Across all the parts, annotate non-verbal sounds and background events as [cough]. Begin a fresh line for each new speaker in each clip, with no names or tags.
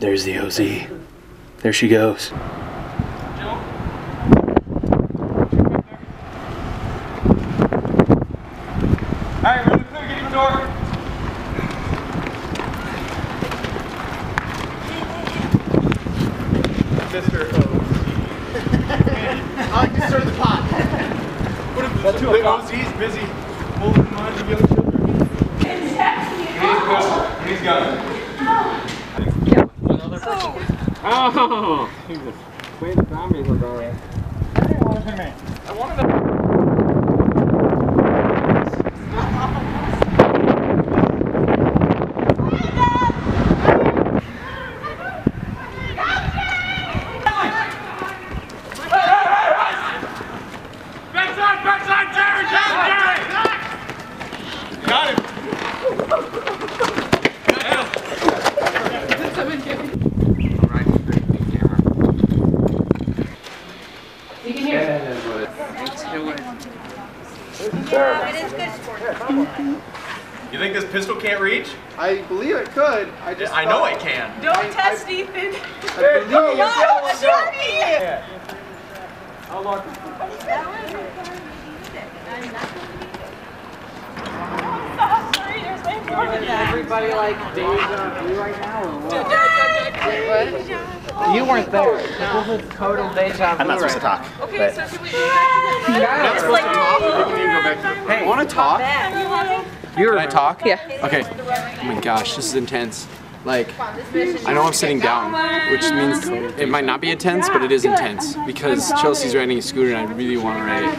There's the OZ. There she goes.
Alright, ready to clear, get the door. Mr.
I like to stir the pot.
What if the two OZ's busy holding the minds young children? He's pistol. He's gun.
Oh, [laughs] he was way the zombies were going.
I wanted to. You think this pistol can't reach?
I believe it could. I just.
I know it can.
Don't test Ethan.
I believe
No, Sharpie!
Everybody like deja vu right now or what? You weren't there. This is total deja vu.
I'm not supposed to talk.
Okay, so should we go back to the
Not
supposed to talk?
Hey, want to talk?
You Can I talk? Yeah. Okay. Oh my gosh, this is intense. Like, I know I'm sitting down, which means it might not be intense, but it is intense because Chelsea's riding a scooter and I really want to ride it.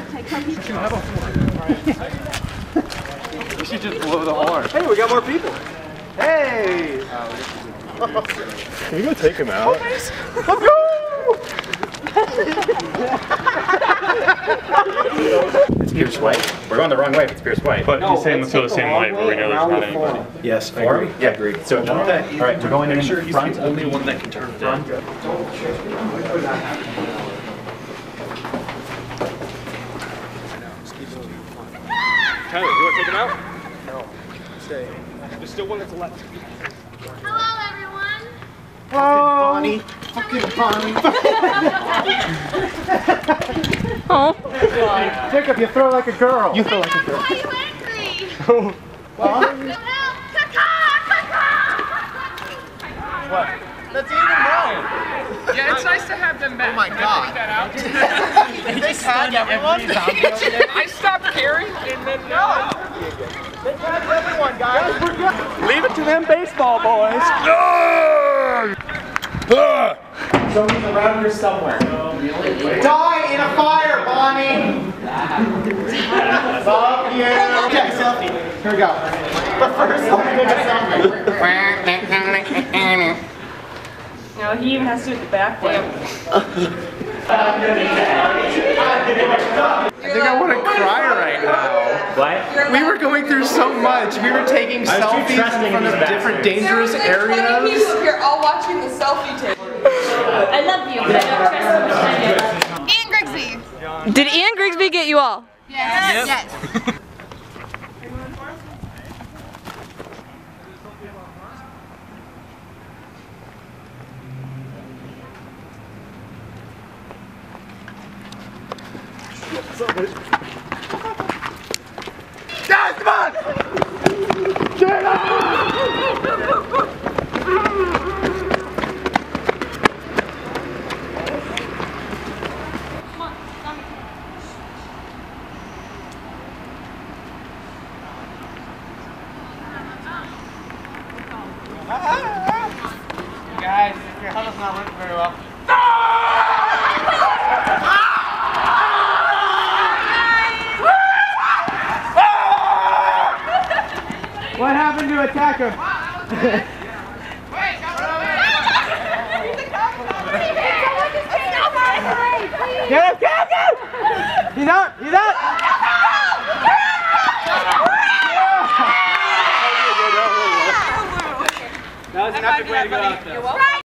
You should just blow the horn.
Hey, we got more people. Hey.
Can you go take him out? [laughs]
It's Pierce White. We're going the wrong way if it's Pierce White.
But he's saying let's go the same light where we know there's not anybody.
Yes, I agree. Yeah, agree. So, all right, we're going in front.
only one that can turn dead.
Tyler, you want to take him out? No. Stay. There's still one that's left.
Hello, everyone.
Bonnie. Fucking Bonnie. [laughs] Oh. Jacob, you throw like a girl. You throw like a girl.
Why are you angry? [laughs] Go help. Caca!
That's even wrong.
Yeah, it's nice to have them back.
Oh my god. [laughs] They just tagged everyone.
I stopped caring and then uh, no.
They tagged everyone, guys. We're good.
Leave it to them baseball boys.
Someone's around here somewhere. Die in a fire, Bonnie. Love you. Okay, selfie. Here we go. But first, let me take a selfie.
No, he even has to do it the back way.
I think I want to cry right now.
What?
We were going through so much. We were taking
I was too
selfies
trusting
in front
in
of
these
different
bastards.
dangerous areas.
here all watching the selfie tape.
I love you, but I don't trust you. Ian Grigsby.
Did Ian Grigsby get you all?
Yes. Yes.
Guys,
Guys, your huddle's not working very well. What happened to attack him? Get him, get him, get him! He's out, he's out! gonna have to wait to go out there.